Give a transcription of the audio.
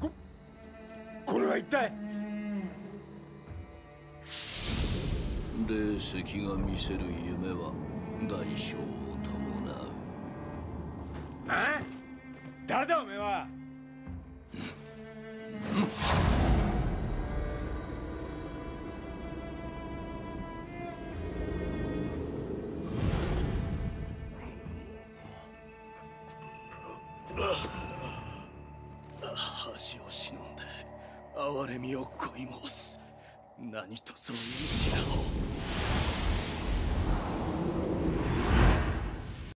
ここれは一体？霊石が見せる夢は代償を伴う。あ誰だおめえは？恥を忍んで哀れみを乞い申す。何とぞ一夜を。